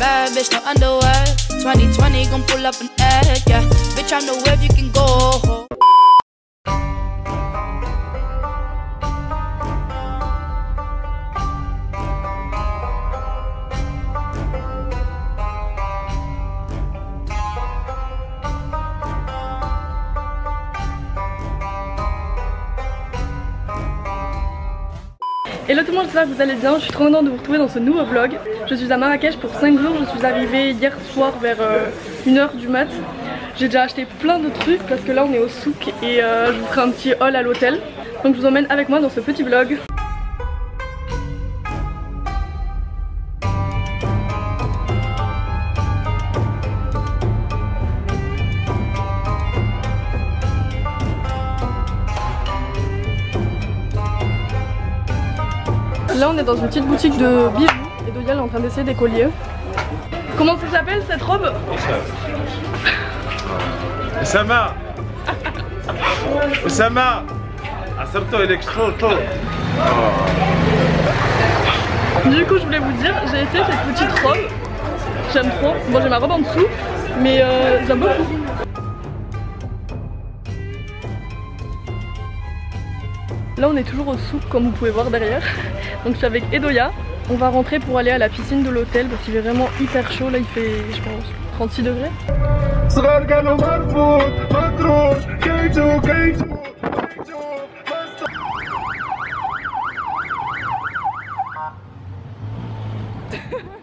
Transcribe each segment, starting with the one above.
Bad bitch, no underwear. 2020 gon' pull up an egg, yeah. Bitch, I know where you can go. Hello tout le monde, j'espère que vous allez bien. Je suis trop contente de vous retrouver dans ce nouveau vlog. Je suis à Marrakech pour 5 jours. Je suis arrivée hier soir vers 1h du mat. J'ai déjà acheté plein de trucs parce que là on est au souk et euh, je vous ferai un petit haul à l'hôtel. Donc je vous emmène avec moi dans ce petit vlog. Dans une petite boutique de bijoux et Doyal est en train d'essayer des colliers. Comment ça s'appelle cette robe Osama Osama electro Du coup je voulais vous dire, j'ai essayé cette petite robe. J'aime trop. Bon j'ai ma robe en dessous, mais euh, j'aime beaucoup. Là on est toujours au souk comme vous pouvez voir derrière. Donc je suis avec Edoya. On va rentrer pour aller à la piscine de l'hôtel parce qu'il fait vraiment hyper chaud. Là il fait je pense 36 degrés.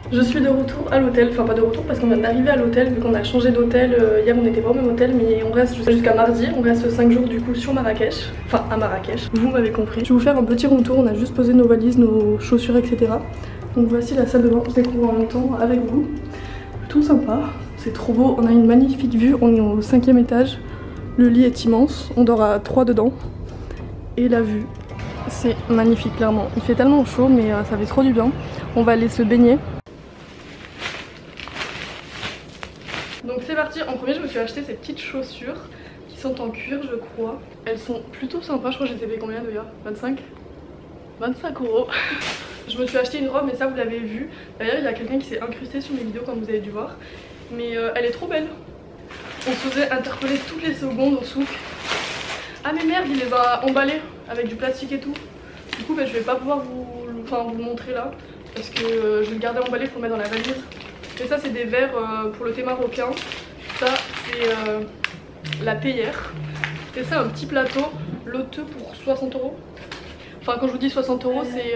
Je suis de retour à l'hôtel, enfin pas de retour parce qu'on vient d'arriver à l'hôtel vu qu'on a changé d'hôtel. Euh, hier on n'était pas au même hôtel mais on reste jusqu'à mardi, on reste 5 jours du coup sur Marrakech, enfin à Marrakech, vous m'avez compris. Je vais vous faire un petit rond tour, on a juste posé nos valises, nos chaussures etc. Donc voici la salle de bain, je découvre en même temps avec vous. Tout sympa, c'est trop beau, on a une magnifique vue, on est au cinquième étage. Le lit est immense, on dort à 3 dedans. Et la vue, c'est magnifique clairement. Il fait tellement chaud mais euh, ça fait trop du bien. On va aller se baigner. Donc c'est parti, en premier je me suis acheté ces petites chaussures qui sont en cuir je crois. Elles sont plutôt sympas, je crois que je les ai payées combien d'ailleurs? 25 25 euros. je me suis acheté une robe mais ça vous l'avez vu. D'ailleurs il y a quelqu'un qui s'est incrusté sur mes vidéos comme vous avez dû voir. Mais euh, elle est trop belle. On se faisait interpeller toutes les secondes au souk. Ah mais merde il les a emballés avec du plastique et tout. Du coup bah, je vais pas pouvoir vous, enfin, vous montrer là. Parce que euh, je vais le garder emballé pour le mettre dans la valise. Et ça c'est des verres euh, pour le thé marocain. Ça c'est euh, la théière. Et ça un petit plateau, l'oteux pour 60 euros. Enfin quand je vous dis 60 euros c'est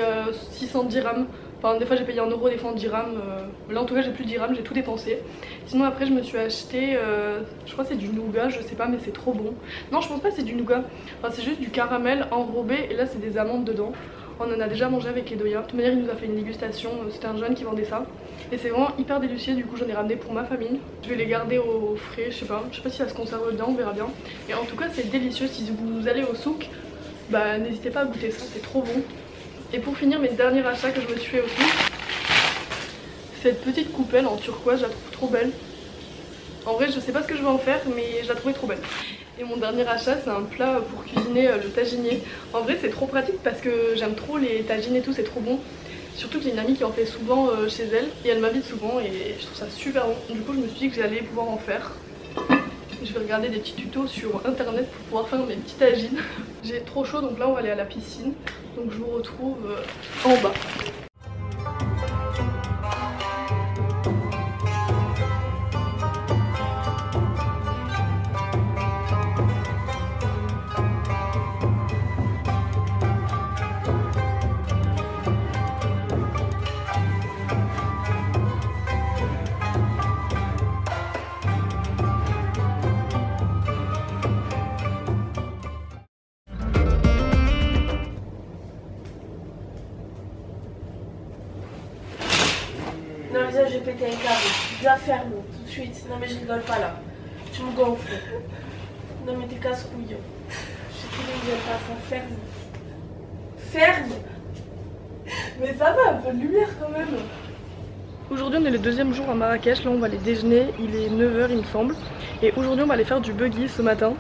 600 dirhams. Enfin des fois j'ai payé en euros, des fois en dirhams. là en tout cas j'ai plus de dirhams, j'ai tout dépensé. Sinon après je me suis acheté, je crois c'est du nougat, je sais pas mais c'est trop bon. Non je pense pas c'est du nougat, enfin, c'est juste du caramel enrobé et là c'est des amandes dedans. On en a déjà mangé avec les doyas. De toute manière, il nous a fait une dégustation. C'était un jeune qui vendait ça. Et c'est vraiment hyper délicieux. Du coup, j'en ai ramené pour ma famille. Je vais les garder au frais. Je sais pas. Je sais pas si ça se conserve dedans. On verra bien. Et en tout cas, c'est délicieux. Si vous allez au souk, bah n'hésitez pas à goûter ça. C'est trop bon. Et pour finir, mes derniers achats que je me suis fait au souk, cette petite coupelle en turquoise, je la trouve trop belle. En vrai, je sais pas ce que je vais en faire, mais je la trouvais trop belle. Et mon dernier achat c'est un plat pour cuisiner euh, le taginier. En vrai c'est trop pratique parce que j'aime trop les tagines et tout, c'est trop bon. Surtout que j'ai une amie qui en fait souvent euh, chez elle et elle m'invite souvent et je trouve ça super bon. Du coup je me suis dit que j'allais pouvoir en faire. Je vais regarder des petits tutos sur internet pour pouvoir faire mes petits tagines. J'ai trop chaud donc là on va aller à la piscine. Donc je vous retrouve euh, en bas. Ferme tout de suite. Non, mais je rigole pas là. Tu me gonfles. Non, mais t'es casse-couille. Je sais que pas ça. Ferme. Ferme Mais ça va, un peu de lumière quand même. Aujourd'hui on est le deuxième jour à Marrakech, là on va aller déjeuner, il est 9h il me semble. Et aujourd'hui on va aller faire du buggy ce matin.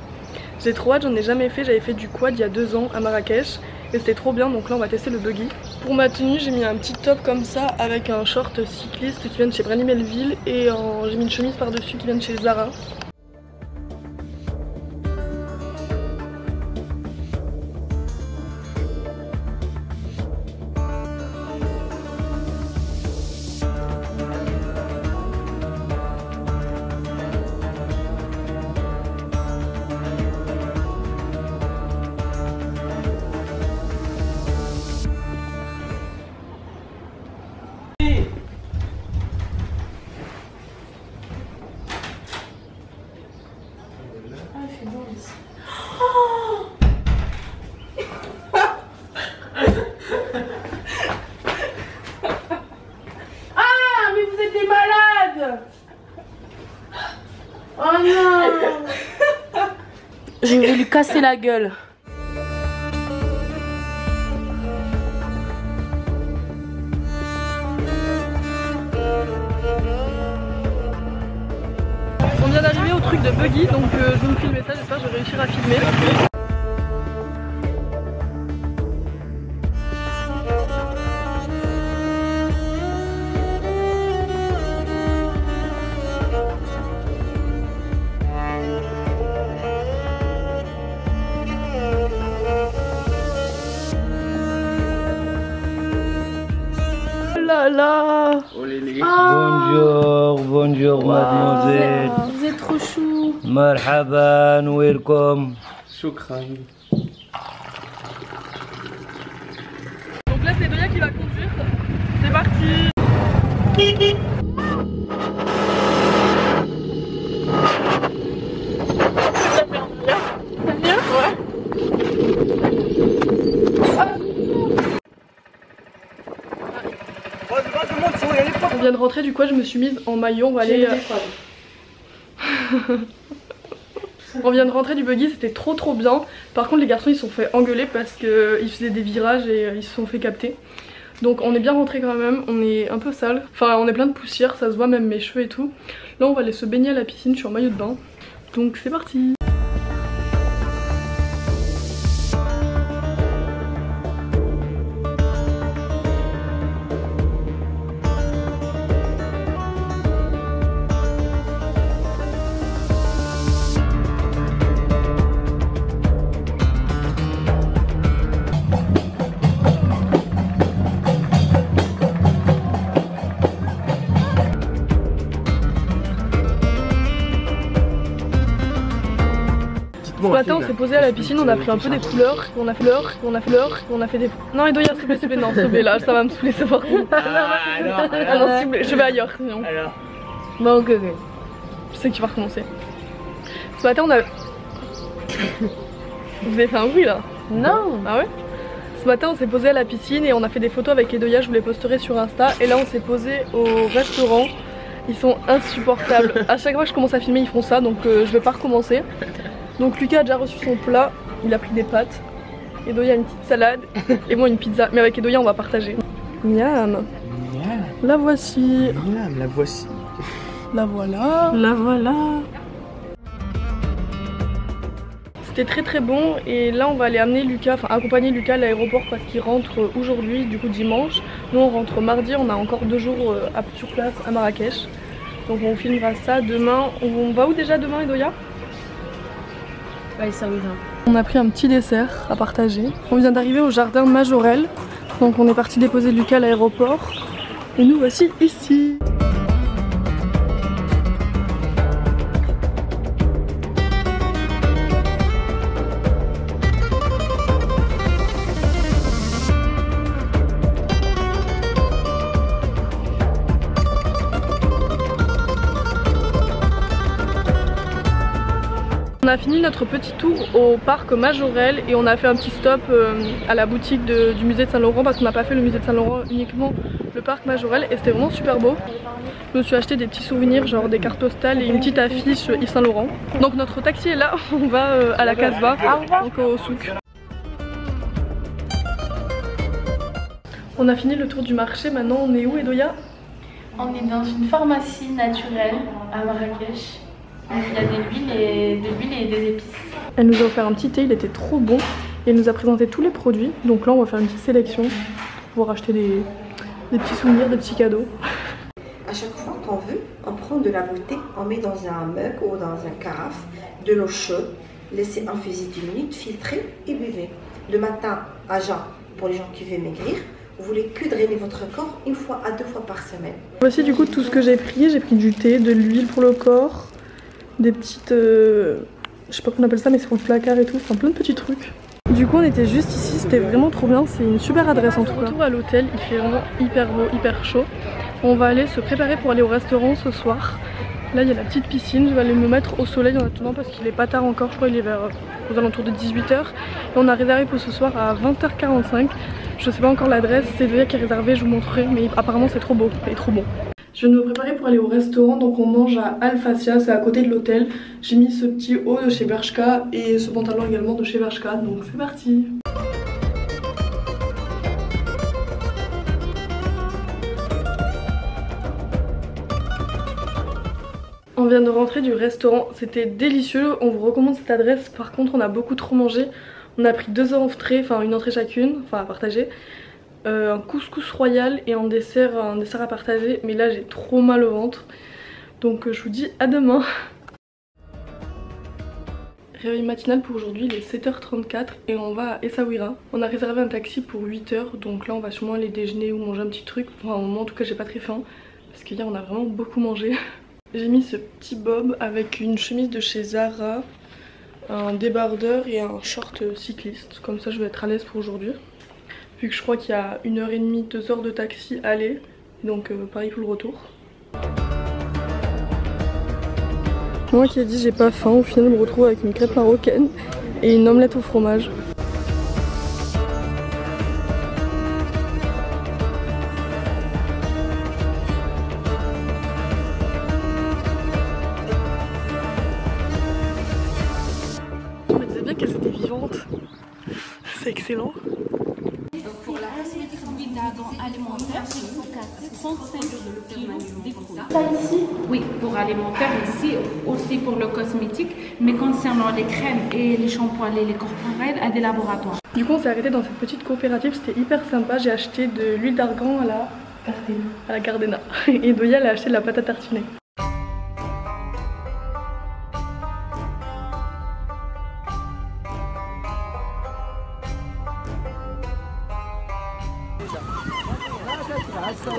J'ai trop hâte, j'en ai jamais fait, j'avais fait du quad il y a deux ans à Marrakech. Et c'était trop bien, donc là on va tester le buggy. Pour ma tenue, j'ai mis un petit top comme ça avec un short cycliste qui vient de chez Brandy Melville et j'ai mis une chemise par-dessus qui vient de chez Zara. Oh non Je vais lui casser la gueule. On vient d'arriver au truc de buggy donc euh, je vais vous filmer ça, j'espère que je vais réussir à filmer. Ah. Bonjour, bonjour mademoiselle. Vous êtes trop chou. Marhaban, welcome. Choukran. Donc là, c'est Doya qui va conduire. C'est parti. Vient de rentrer du coup je me suis mise en maillot, on va aller... euh, On vient de rentrer du buggy, c'était trop trop bien. Par contre les garçons ils se sont fait engueuler parce qu'ils faisaient des virages et euh, ils se sont fait capter. Donc on est bien rentré quand même, on est un peu sale. Enfin on est plein de poussière, ça se voit même mes cheveux et tout. Là on va aller se baigner à la piscine, je suis en maillot de bain. Donc c'est parti matin on s'est posé à la piscine, on a pris un peu des couleurs, on a fait l'heure, on a fait l'heure, on a fait des... Non Edoya s'il te plaît, non s'il là, ça va me saouler ça par contre. Ah non s'il te plaît, je vais ailleurs sinon. Alors Bon ok ok. Je sais que tu vas recommencer. Ce matin on a... Vous avez fait un bruit là? Non Ah ouais? Ce matin on s'est posé à la piscine et on a fait des photos avec Edoya, je vous les posterai sur Insta. Et là on s'est posé au restaurant. Ils sont insupportables. à chaque fois que je commence à filmer ils font ça donc euh, je vais pas recommencer. Donc Lucas a déjà reçu son plat, il a pris des pâtes. Edoya une petite salade et moi une pizza. Mais avec Edoya on va partager. Miam La voici la voici. La voilà La voilà C'était très très bon et là on va aller amener Lucas, enfin accompagner Lucas à l'aéroport parce qu'il rentre aujourd'hui, du coup dimanche. Nous on rentre mardi, on a encore deux jours euh, à- sur place à Marrakech. Donc on filmera ça demain. On, on va où déjà demain Edoya? On a pris un petit dessert à partager. On vient d'arriver au jardin Majorel. Donc on est parti déposer Lucas à l'aéroport. Et nous voici ici. A fini notre petit tour au parc Majorel et on a fait un petit stop euh, à la boutique du musée de Saint-Laurent parce qu'on n'a pas fait le musée de Saint-Laurent uniquement le parc Majorel et c'était vraiment super beau. Je me suis acheté des petits souvenirs genre des cartes postales et une petite affiche Yves Saint-Laurent. Donc notre taxi est là, on va euh, à la Casbah, donc au souk. On a fini le tour du marché, maintenant on est où Edoya? On est dans une pharmacie naturelle à Marrakech. Il y a des huiles et, de l'huile et des épices. Elle nous a offert un petit thé, il était trop bon. Et elle nous a présenté tous les produits. Donc là, on va faire une petite sélection. pouvoir acheter des, des petits souvenirs, des petits cadeaux. À chaque fois qu'on veut, on prend de la bouteille, on met dans un mug ou dans un carafe de l'eau chaude, laissez infuser 10 minutes, filtrez et buvez. Le matin, à jeun, pour les gens qui veulent maigrir, vous voulez que drainer votre corps une fois à deux fois par semaine. Voici du coup tout ce que j'ai pris. J'ai pris du thé, de l'huile pour le corps, des petites... euh, je sais pas comment on appelle ça mais c'est pour le placard et tout, enfin plein de petits trucs. Du coup on était juste ici, c'était vraiment trop bien, c'est une super adresse en tout cas. Retour à l'hôtel, il fait vraiment hyper beau, hyper chaud. On va aller se préparer pour aller au restaurant ce soir. Là il y a la petite piscine, je vais aller me mettre au soleil en attendant parce qu'il est pas tard encore, je crois qu'il est vers aux alentours de 18h. Et on a réservé pour ce soir à 20h45. Je sais pas encore l'adresse, c'est Léa qui est réservé, je vous montrerai, mais apparemment c'est trop beau, c'est trop bon. Je viens de me préparer pour aller au restaurant, donc on mange à Alfacia, c'est à côté de l'hôtel. J'ai mis ce petit haut de chez Bershka et ce pantalon également de chez Bershka, donc c'est parti On vient de rentrer du restaurant, c'était délicieux, on vous recommande cette adresse, par contre on a beaucoup trop mangé. On a pris deux entrées, enfin une entrée chacune, enfin à partager. Euh, un couscous royal et en dessert, un dessert à partager, mais là j'ai trop mal au ventre. Donc euh, je vous dis à demain Réveil matinal pour aujourd'hui, il est 7h34 et on va à Essaouira. On a réservé un taxi pour 8h, donc là on va sûrement aller déjeuner ou manger un petit truc. Pour un moment en tout cas j'ai pas très faim, parce qu'hier on a vraiment beaucoup mangé. J'ai mis ce petit bob avec une chemise de chez Zara, un débardeur et un short cycliste. Comme ça je vais être à l'aise pour aujourd'hui. Vu que je crois qu'il y a 1h30, 2h de taxi aller. Donc euh, pareil pour le retour. Moi qui ai dit j'ai pas faim, au final je me retrouve avec une crêpe marocaine et une omelette au fromage. Je me disais bien qu'elles étaient vivantes. C'est excellent. Pour la cosmétique alimentaire, il faut casser 35 kilos fruits. Oui, pour alimentaire ici, aussi pour le cosmétique, mais concernant les crèmes et les shampoings et les corporels à des laboratoires. Du coup on s'est arrêté dans cette petite coopérative, c'était hyper sympa. J'ai acheté de l'huile d'argan à la à la Gardena. Et Doya elle a acheté de la pâte à tartiner. Je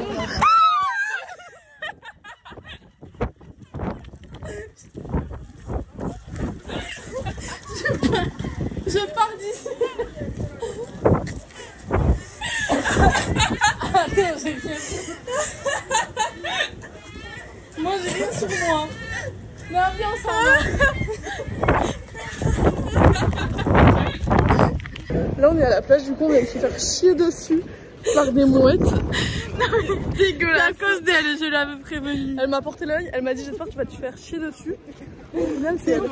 pars d'ici. Moi, j'ai rien sur moi. Mais viens, on s'en Là on est à la plage, du coup on va se faire chier dessus par des mouettes. dégueulasse. à cause d'elle, je l'avais prévenue. Elle m'a porté l'œil, elle m'a dit j'espère que tu vas te faire chier dessus. Final c'est elle.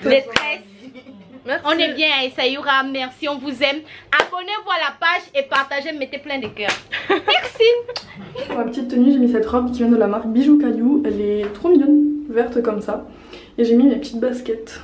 13, Merci. on est bien à Essayoura. Merci, on vous aime. Abonnez-vous à la page et partagez, mettez plein de cœurs. Merci. Pour ma petite tenue, j'ai mis cette robe qui vient de la marque Bijou Caillou. Elle est trop mignonne, verte comme ça. Et j'ai mis mes petites baskets.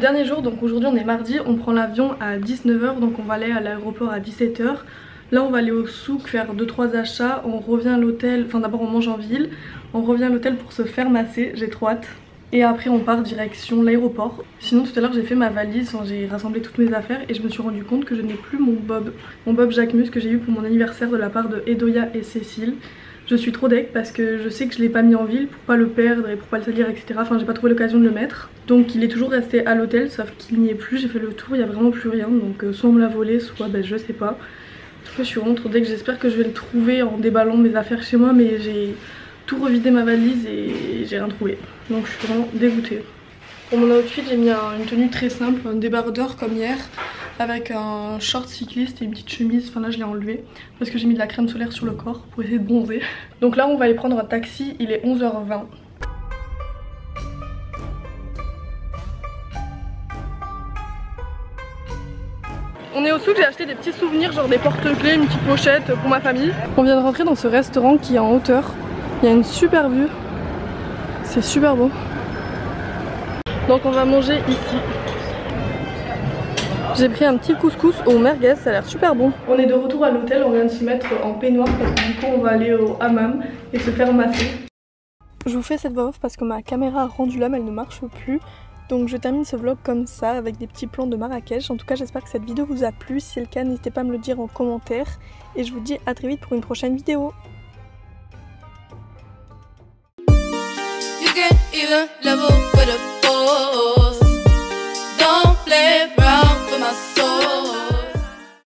Dernier jour, donc aujourd'hui on est mardi, on prend l'avion à 19h, donc on va aller à l'aéroport à 17h. Là on va aller au souk faire 2-3 achats, on revient à l'hôtel, enfin d'abord on mange en ville, on revient à l'hôtel pour se faire masser, j'ai trop hâte. Et après on part direction l'aéroport. Sinon tout à l'heure j'ai fait ma valise, j'ai rassemblé toutes mes affaires et je me suis rendu compte que je n'ai plus mon bob. Mon bob Jacquemus que j'ai eu pour mon anniversaire de la part de Edoya et Cécile. Je suis trop deck parce que je sais que je l'ai pas mis en ville pour pas le perdre et pour pas le salir etc. Enfin j'ai pas trouvé l'occasion de le mettre. Donc il est toujours resté à l'hôtel sauf qu'il n'y est plus. J'ai fait le tour, il y a vraiment plus rien. Donc euh, soit on me l'a volé, soit ben, je sais pas. En tout cas je suis vraiment trop deck. J'espère que je vais le trouver en déballant mes affaires chez moi mais j'ai tout revidé ma valise et j'ai rien trouvé. Donc je suis vraiment dégoûtée. Pour mon outfit j'ai mis une tenue très simple, un débardeur comme hier avec un short cycliste et une petite chemise, enfin là je l'ai enlevé parce que j'ai mis de la crème solaire sur le corps pour essayer de bronzer. Donc là on va aller prendre un taxi, il est 11h20. On est au souk, j'ai acheté des petits souvenirs, genre des porte-clés, une petite pochette pour ma famille. On vient de rentrer dans ce restaurant qui est en hauteur. Il y a une super vue. C'est super beau. Donc on va manger ici. J'ai pris un petit couscous au merguez, ça a l'air super bon. On est de retour à l'hôtel, on vient de se mettre en peignoir parce que du coup on va aller au hammam et se faire masser. Je vous fais cette voix off parce que ma caméra a rendu l'âme, elle ne marche plus. Donc je termine ce vlog comme ça avec des petits plans de Marrakech. En tout cas j'espère que cette vidéo vous a plu. Si c'est le cas n'hésitez pas à me le dire en commentaire. Et je vous dis à très vite pour une prochaine vidéo. You can even level with a